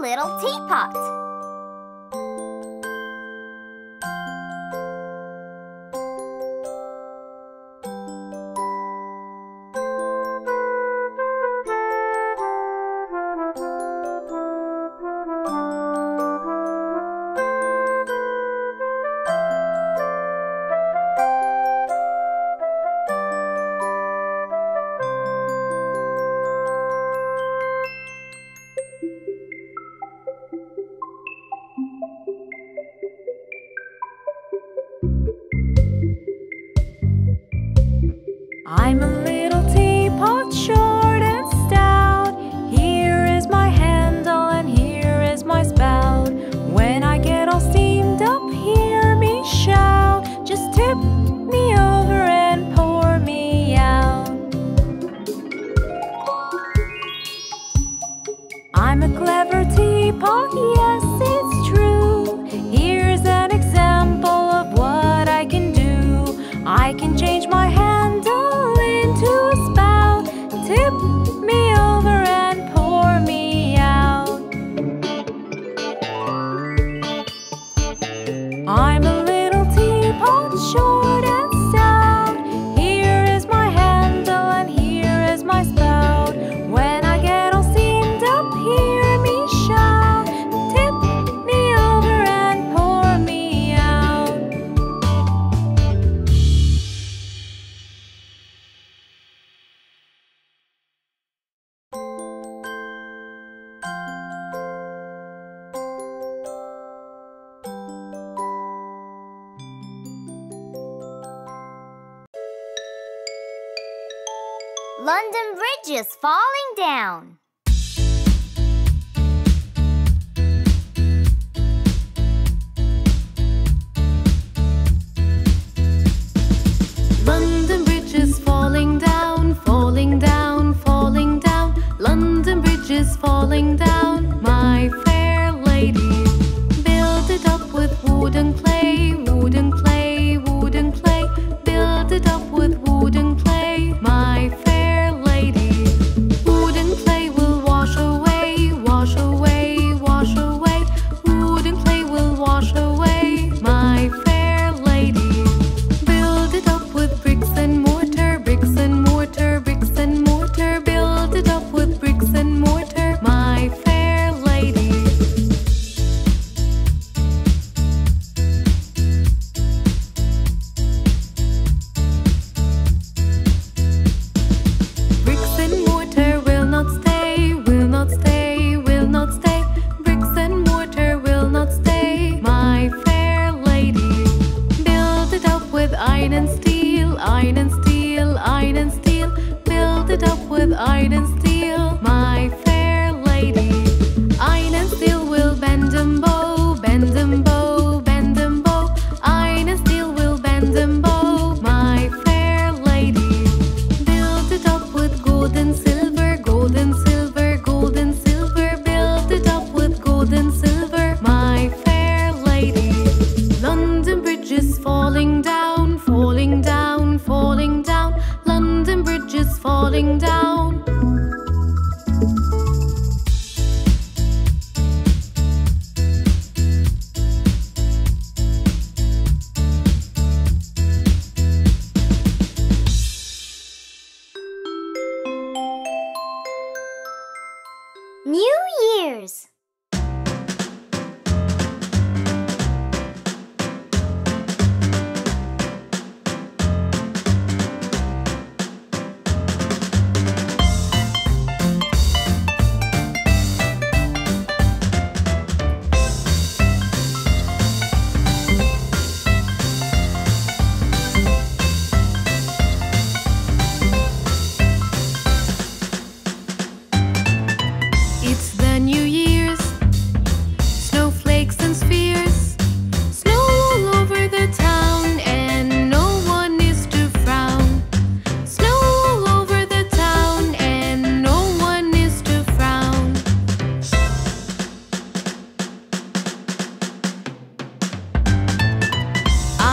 little teapot.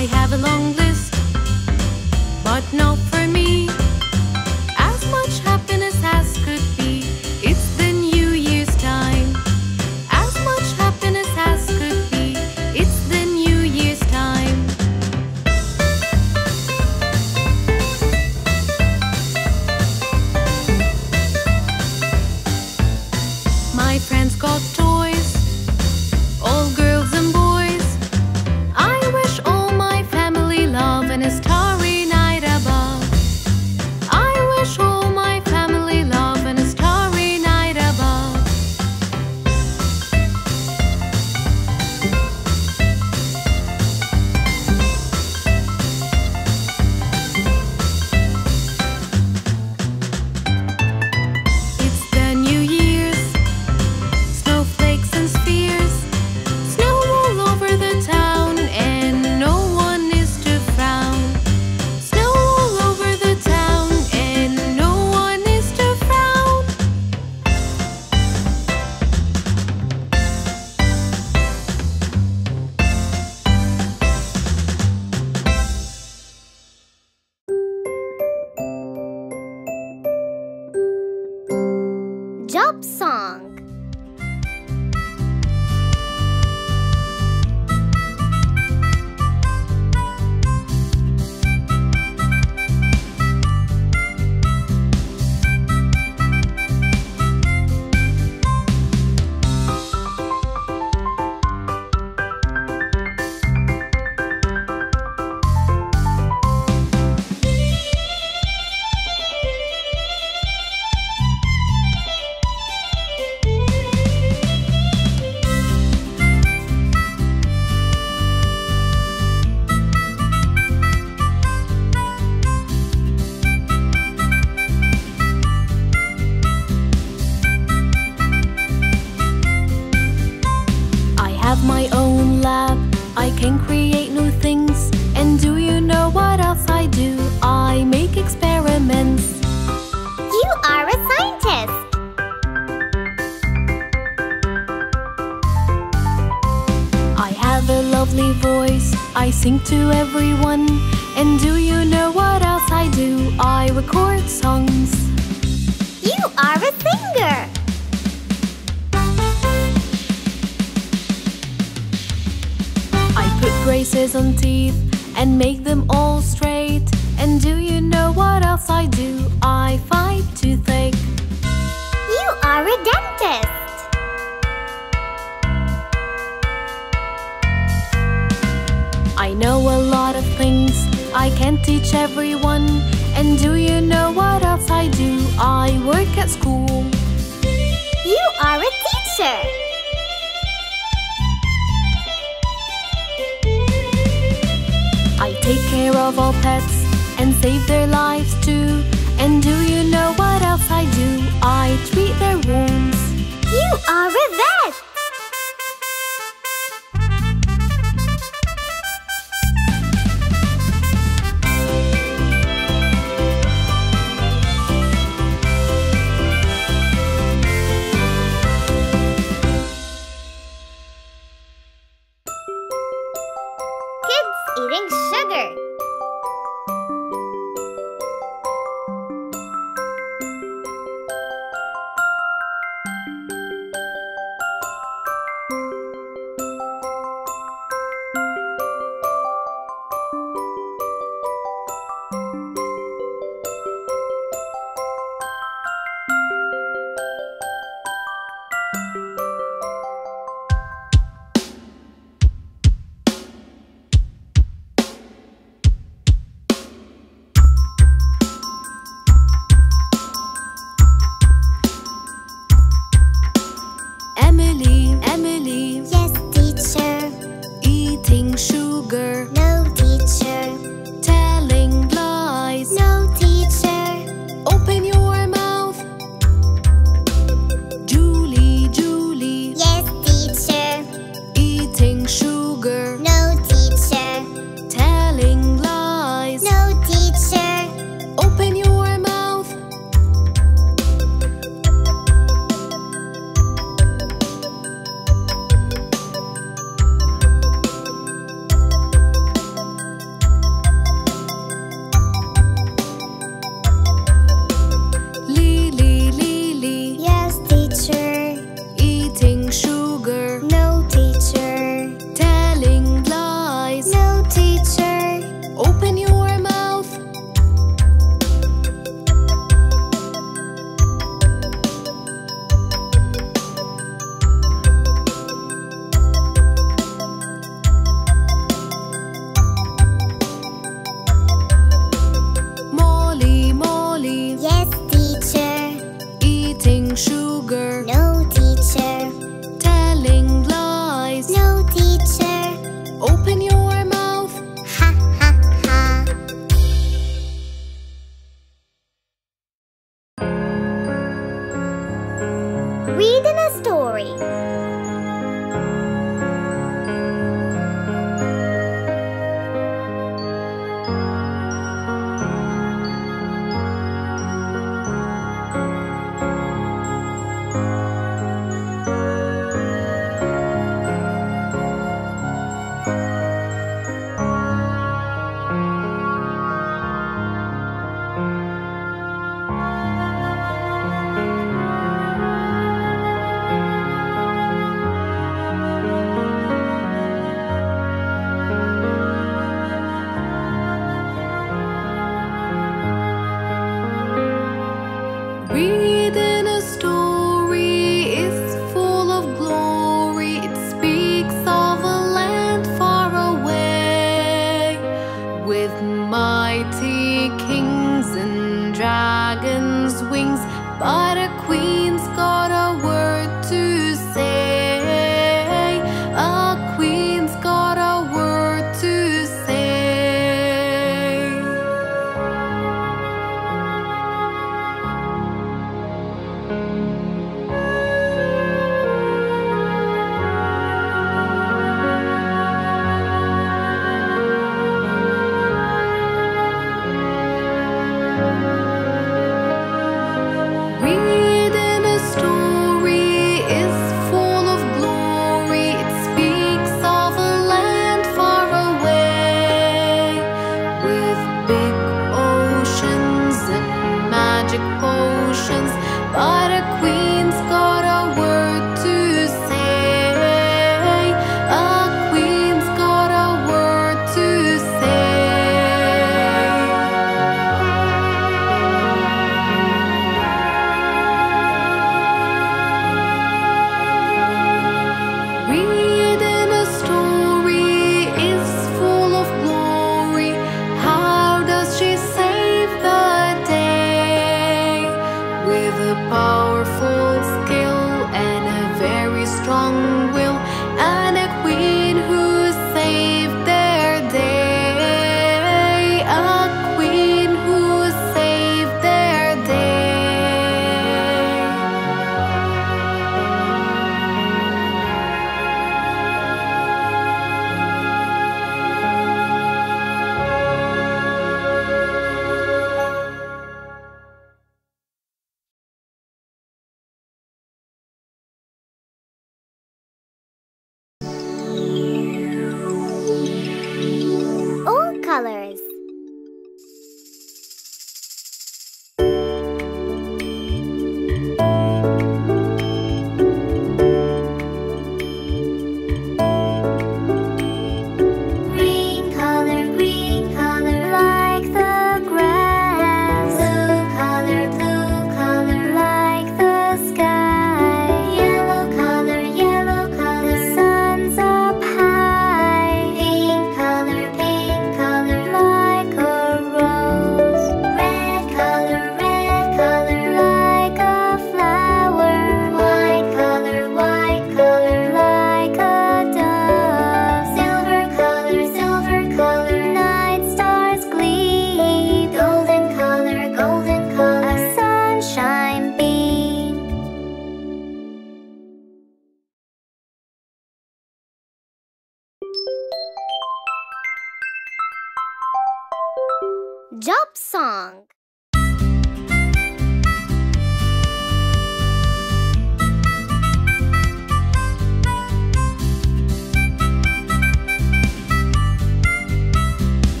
I have a long list, but not for me. Lovely voice. I sing to everyone. And do you know what else I do? I record songs. You are a singer. I put braces on teeth and make them all straight. And do you know what else I do? I fight toothache. You are a dentist. I know a lot of things I can't teach everyone. And do you know what else I do? I work at school. You are a teacher. I take care of all pets and save their lives too. And do you know what else I do? I treat their wounds. You are a vet.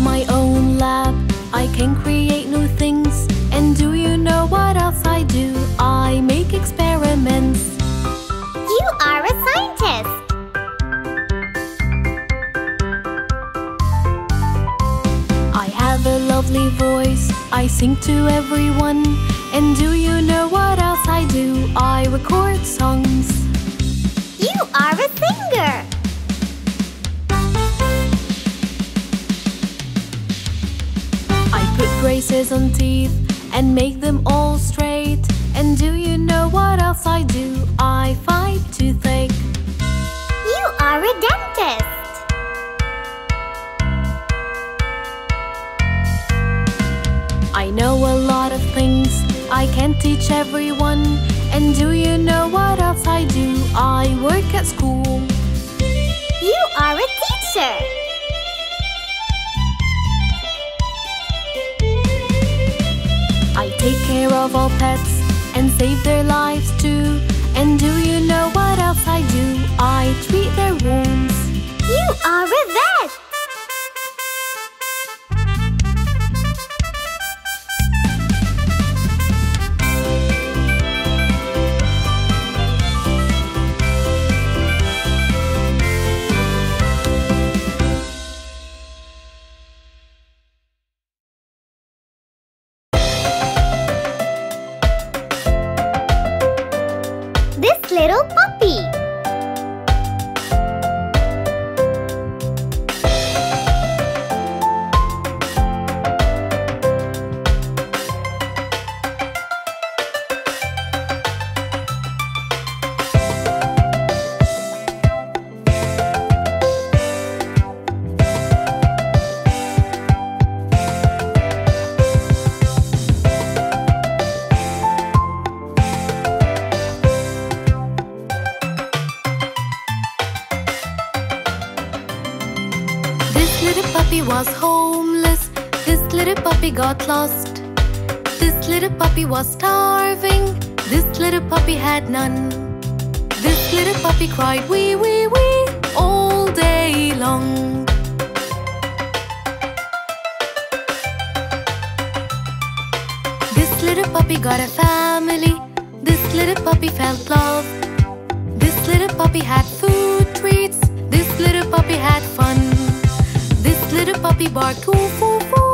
My own lab. I can create new things. And do you know what else I do? I make experiments. You are a scientist. I have a lovely voice. I sing to everyone. And do you know what else I do? I record songs. You are a singer. Braces on teeth and make them all straight. And do you know what else I do? I fight toothache. You are a dentist. I know a lot of things I can't teach everyone. And do you know what else I do? I work at school. You are a teacher. Care of all pets and save their lives too. And do you know what else I do? I treat their wounds. You are a got lost. This little puppy was starving. This little puppy had none. This little puppy cried wee wee wee all day long. This little puppy got a family. This little puppy felt love. This little puppy had food treats. This little puppy had fun. This little puppy barked woof woof woof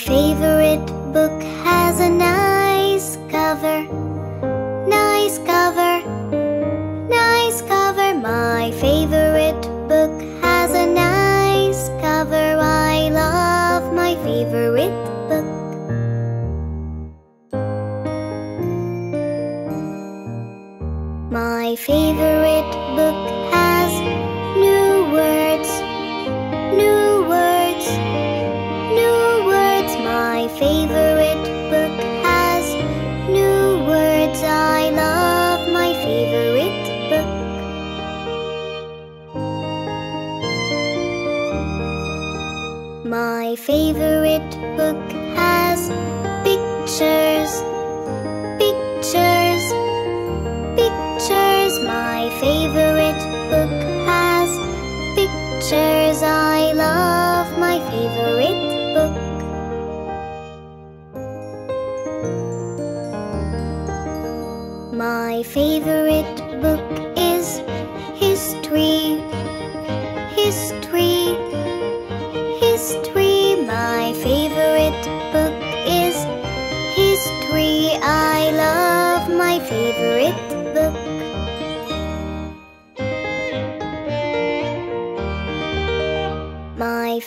favorite book has a nice cover. Nice cover, nice cover. My favorite book has a nice cover. I love my favorite book. My favorite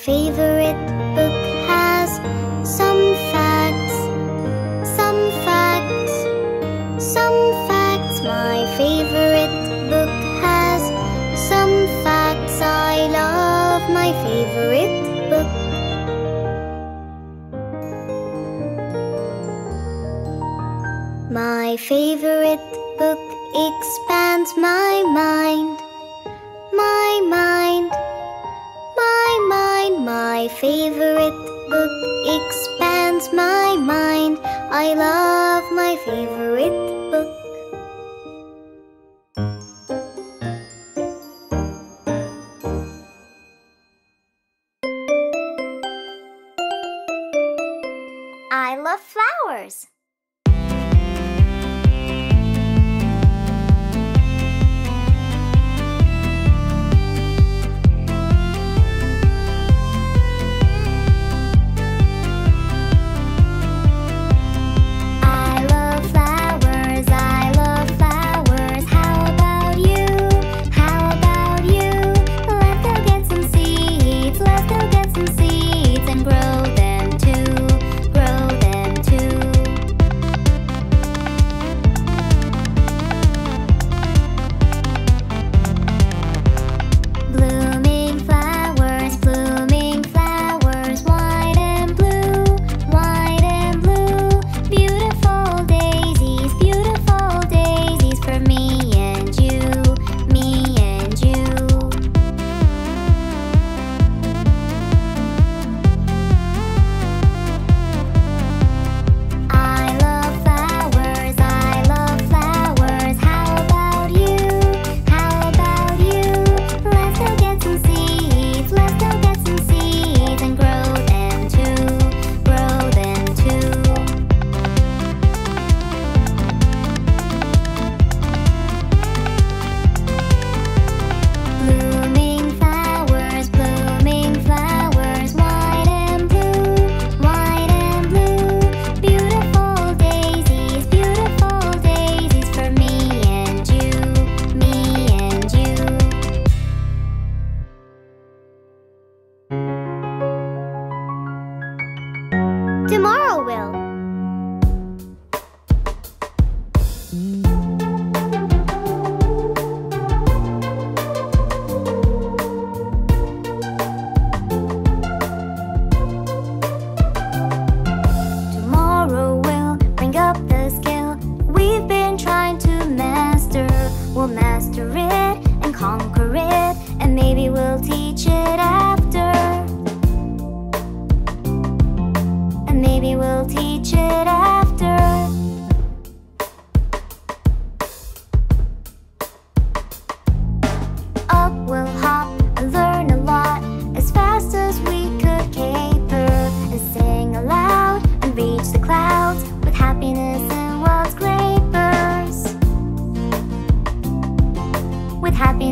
favorite book has some facts, some facts, some facts. My favorite book has some facts. I love my favorite book. My favorite favorite.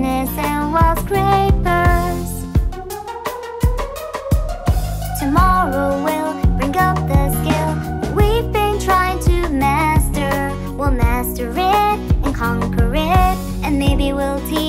With and wild scrapers. Tomorrow we'll bring up the skill we've been trying to master. We'll master it and conquer it, and maybe we'll teach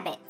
Good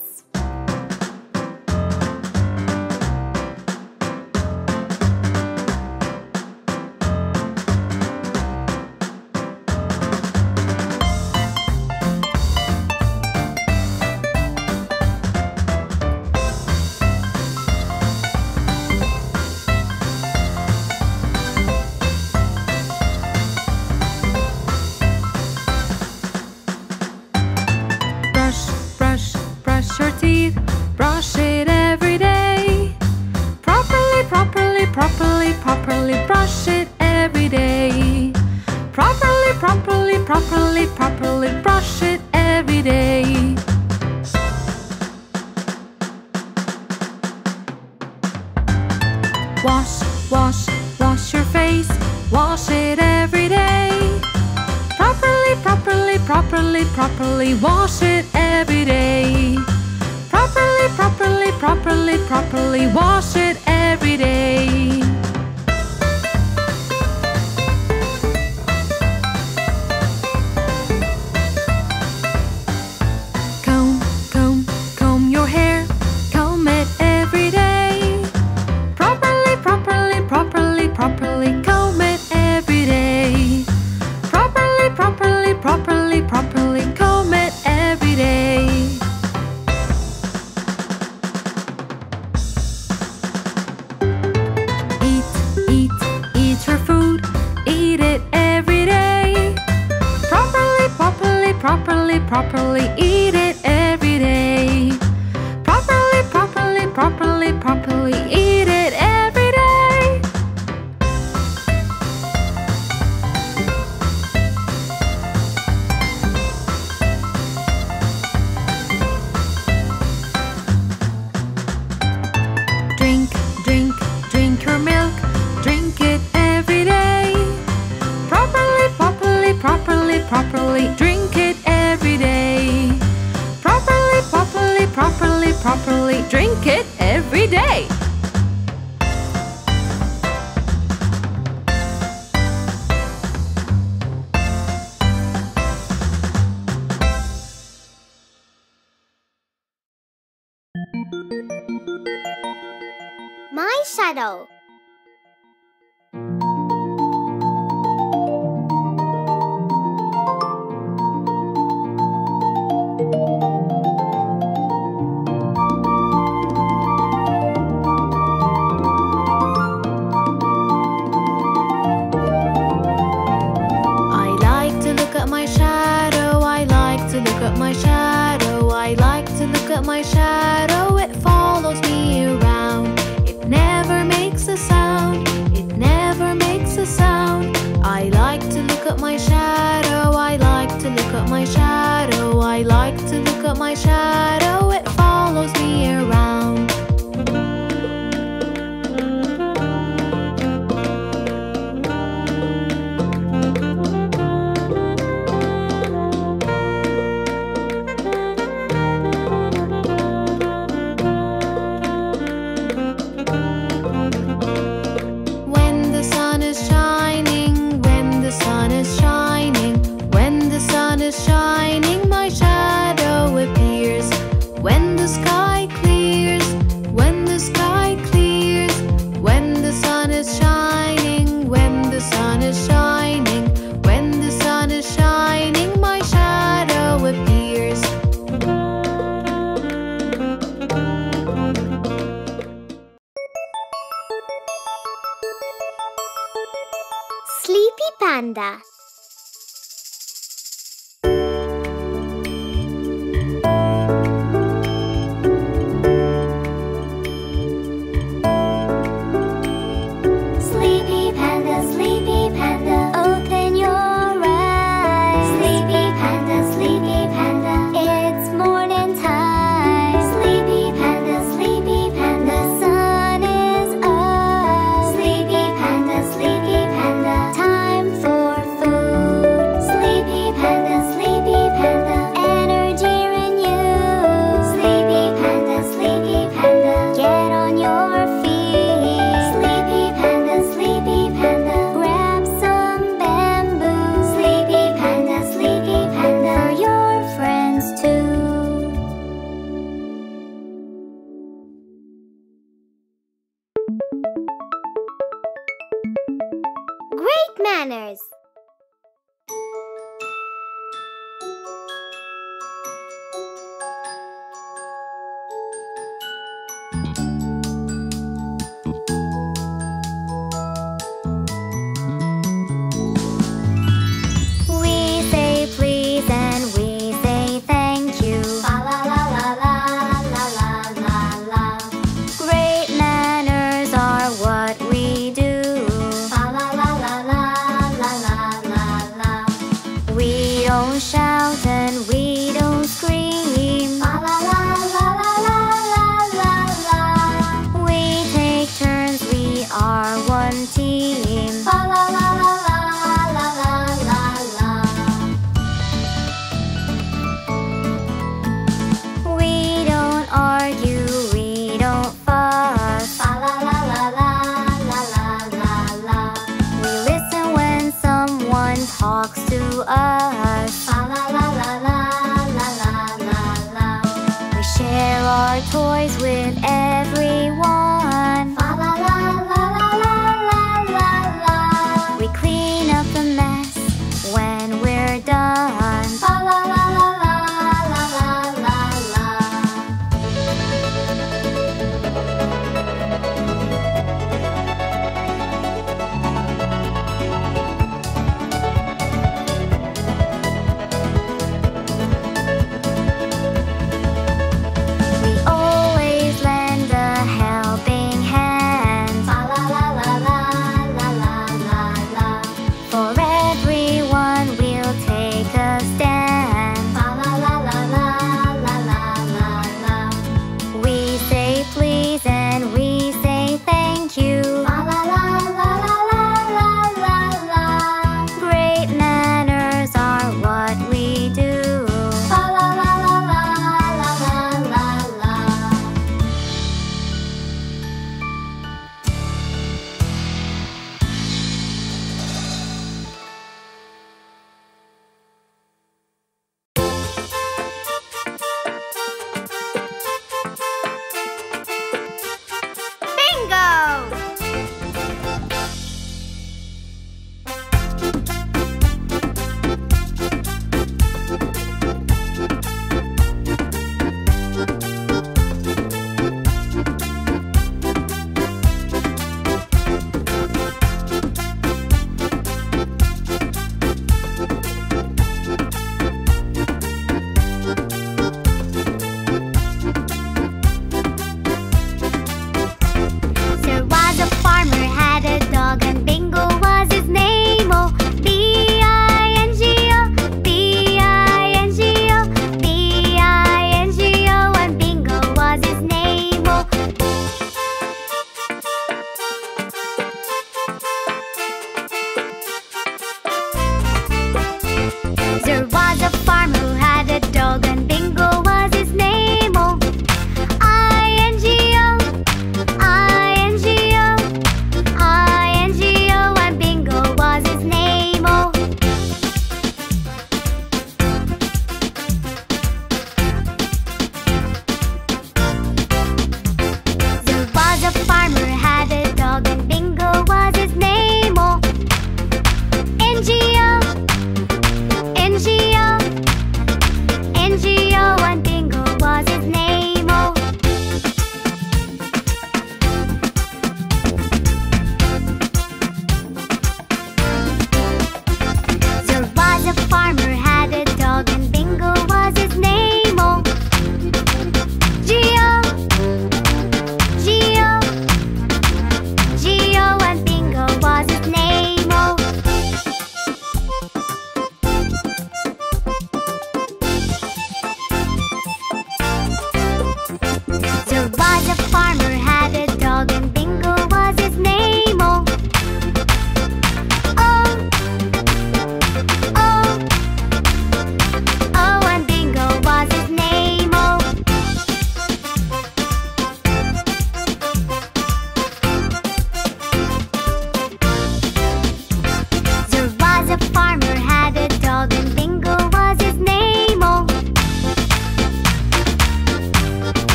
properly, properly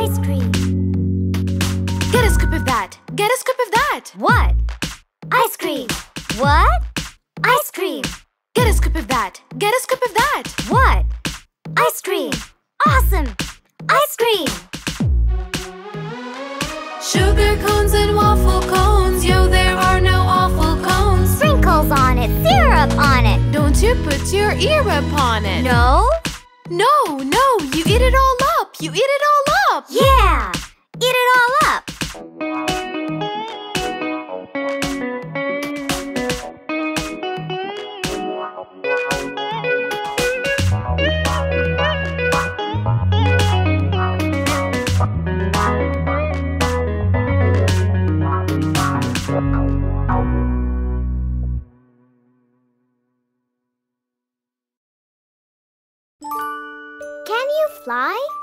Ice cream! Get a scoop of that. Get a scoop of that. What? Ice cream! What? Ice cream! Get a scoop of that. Get a scoop of that. What? Ice cream! Awesome! Ice cream! Sugar cones and waffle cones. Yo, there are no awful cones. Sprinkles on it, syrup on it! Don't you put your ear upon it. No? No, no, you eat it all up. You eat it all up. Yeah! Eat it all up! Can you fly?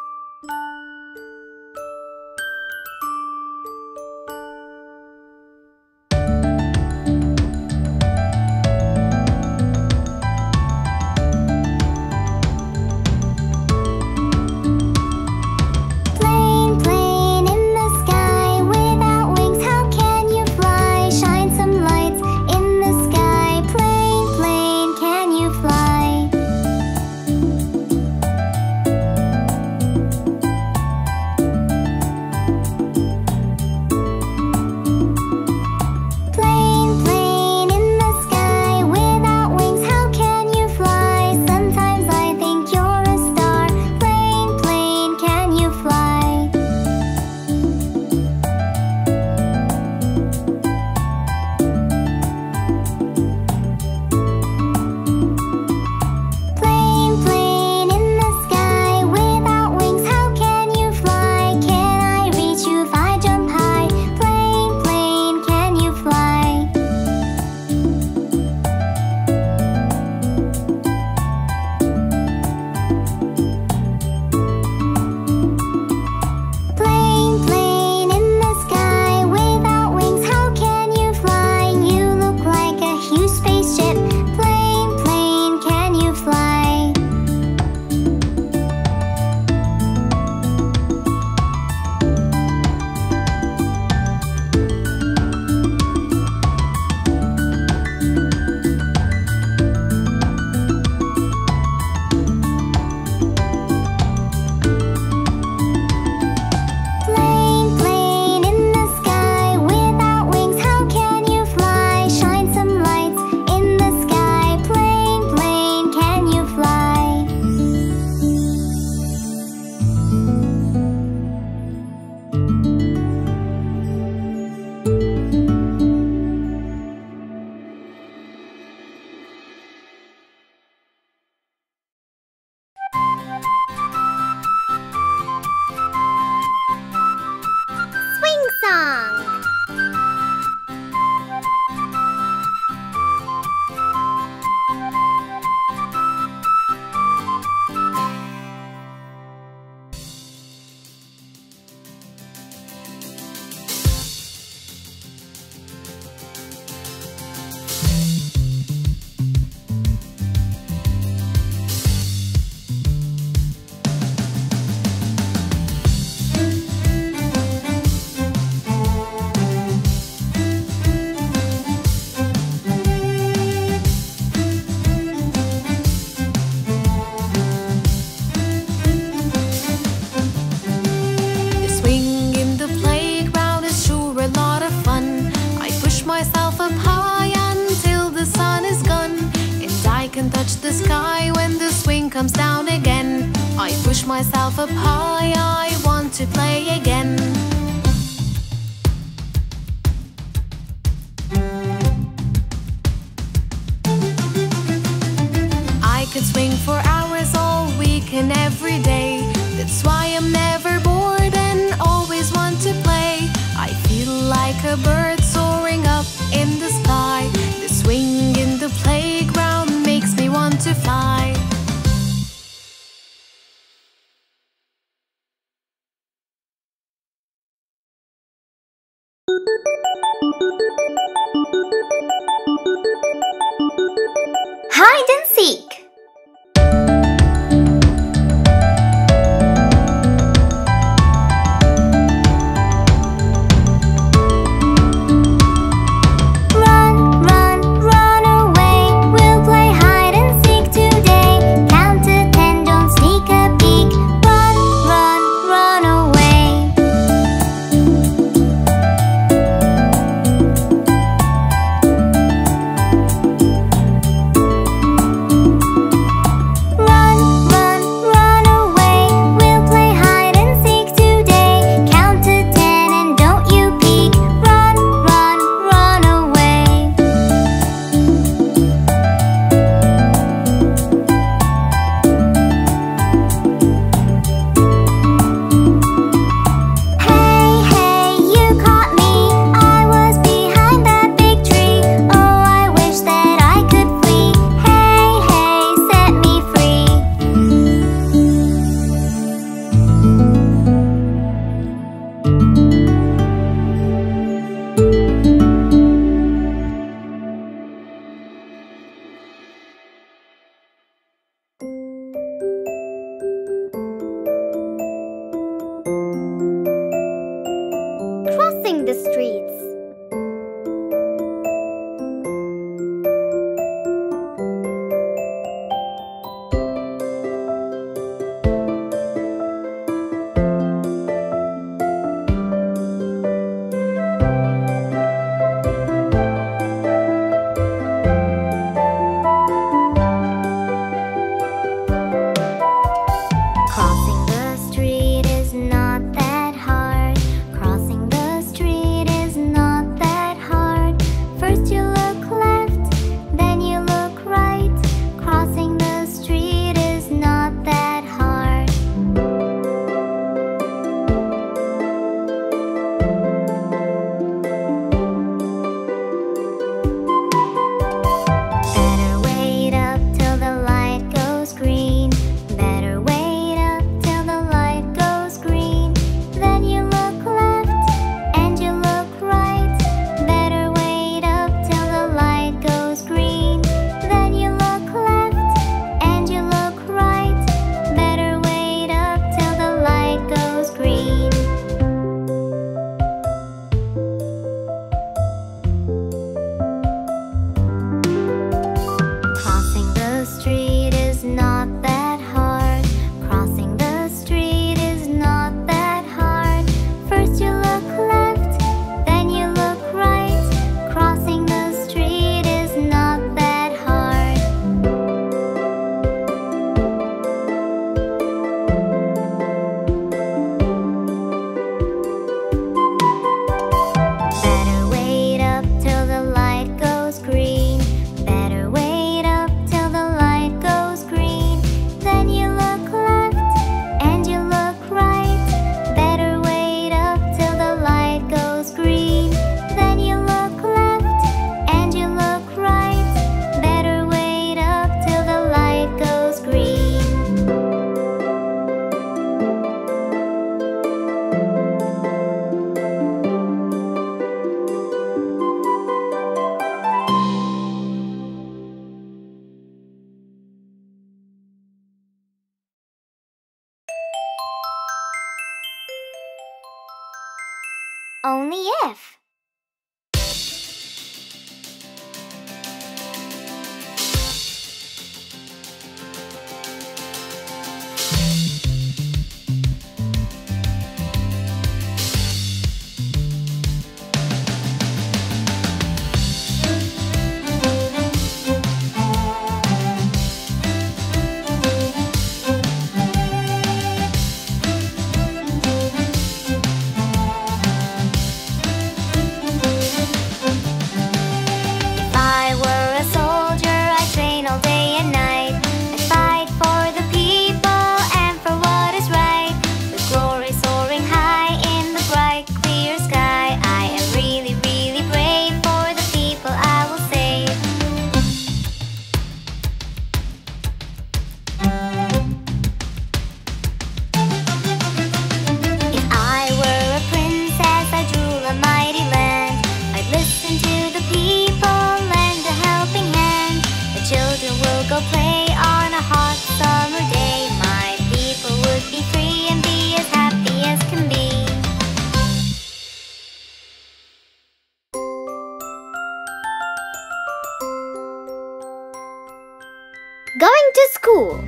to school.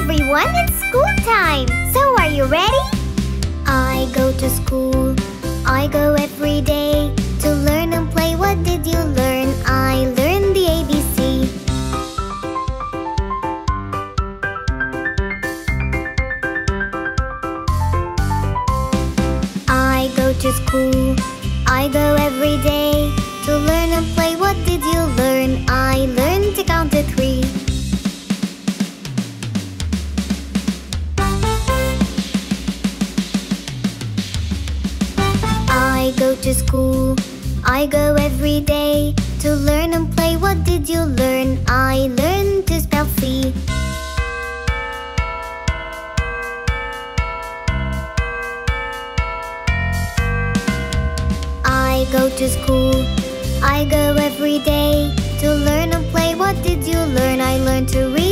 everyone, it's school time! So are you ready? I go to school, I go every day To learn and play, what did you learn? every day To learn and play, what did you learn? I learned to count to three I go to school I go every day To learn and play, what did you learn? I learned to school. I go every day to learn and play. What did you learn? I learned to read.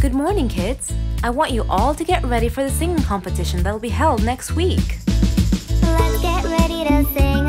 Good morning, kids. I want you all to get ready for the singing competition that will be held next week. Let's get ready to sing.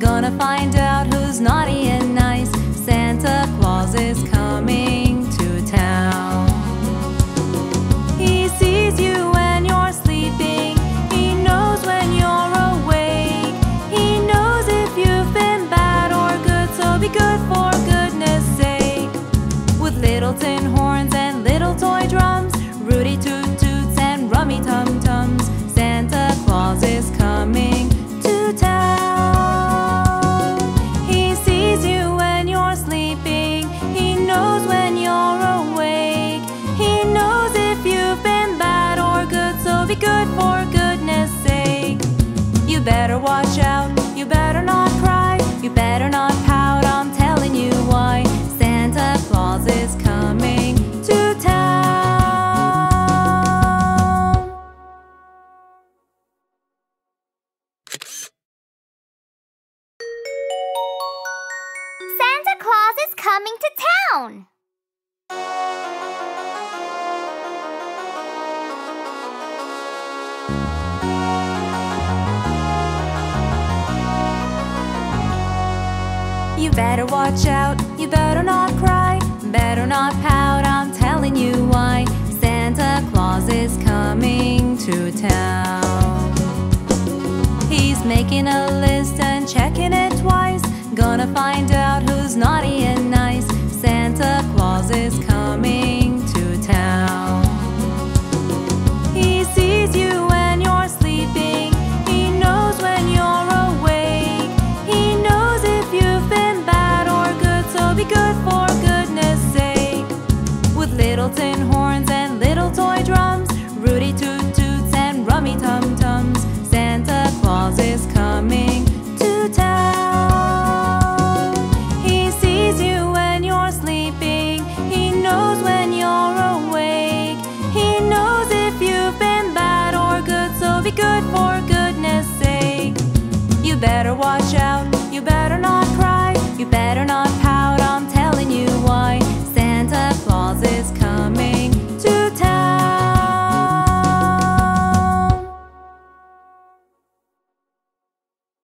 Gonna find out who's naughty and nice. Santa Claus is coming to town. He sees you when you're sleeping. He knows when you're awake. He knows if you've been bad or good, so be good for goodness sake. With little tin horns